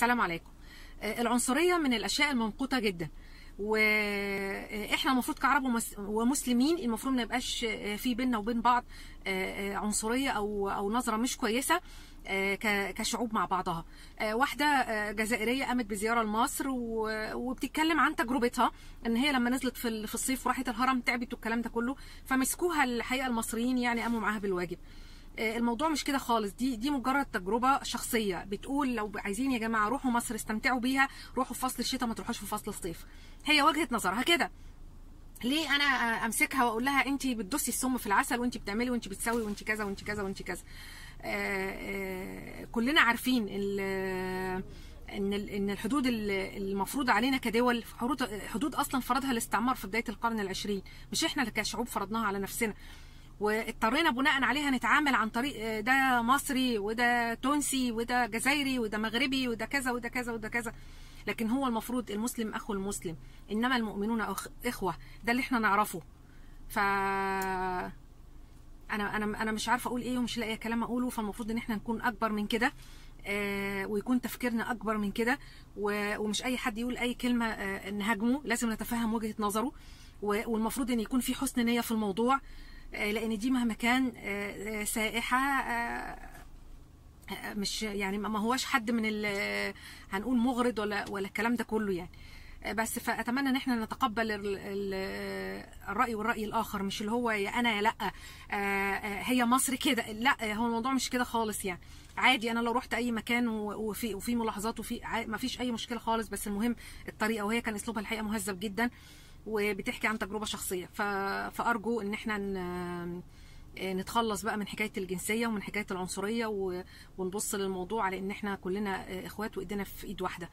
السلام عليكم. آه، العنصرية من الأشياء الممقوتة جدا. وإحنا المفروض كعرب ومس- ومسلمين المفروض ما يبقاش آه، في بيننا وبين بعض آه، عنصرية أو أو نظرة مش كويسة كشعوب مع بعضها. واحدة جزائرية قامت بزيارة لمصر وبتتكلم عن تجربتها إن هي لما نزلت في ال- في الصيف وراحت الهرم تعبت والكلام ده كله فمسكوها الحقيقة المصريين يعني قاموا معاها بالواجب. الموضوع مش كده خالص. دي دي مجرد تجربة شخصية. بتقول لو عايزين يا جماعة روحوا مصر استمتعوا بيها روحوا في فصل الشتاء ما تروحوش في فصل الصيف. هي وجهة نظرها كده. ليه أنا أمسكها وأقول لها انت بتدسي السم في العسل وانت بتعملي وانت بتسوي وانت كذا وانت كذا وانت كذا. آه، آه، كلنا عارفين إن إن الحدود ال- المفروض علينا كدول حدود أصلا فرضها الاستعمار في بداية القرن العشرين. مش إحنا كشعوب فرضناها على نفسنا. واضطرينا بناء عليها نتعامل عن طريق آه، ده مصري وده تونسي وده جزائري وده مغربي وده كذا وده كذا وده كذا. لكن هو المفروض المسلم أخو المسلم. إنما المؤمنون إخوة. ده اللي إحنا نعرفه. ف أنا أنا أنا مش عارفة أقول إيه ومش لاقية كلام أقوله. فالمفروض إن إحنا نكون أكبر من كده آه، ويكون تفكيرنا أكبر من كده. ومش أي حد يقول أي كلمة آه، نهاجمه. لازم نتفهم وجهة نظره. والمفروض إن يكون في حسن نية في الموضوع. لأن دي مهما كان آه، آه، سائحة آه، آه، مش يعني ما هواش حد من هنقول مغرض ولا ولا الكلام ده كله يعني. آه، بس فأتمنى إن إحنا نتقبل ال- ال- الرأي والرأي الآخر مش اللي هو يا أنا يا لأ آه، آه، هي مصر كده. لأ هو الموضوع مش كده خالص يعني. عادي أنا لو رحت أي مكان وفي وفي ملاحظات وفي ما فيش أي مشكلة خالص بس المهم الطريقة وهي كان أسلوبها الحقيقة مهذب جدا. وبتحكي عن تجربة شخصية. فأرجو إن إحنا ن... نتخلص بقى من حكاية الجنسية ومن حكاية العنصرية. ونبص للموضوع على إن إحنا كلنا إخوات وإيدينا في إيد واحدة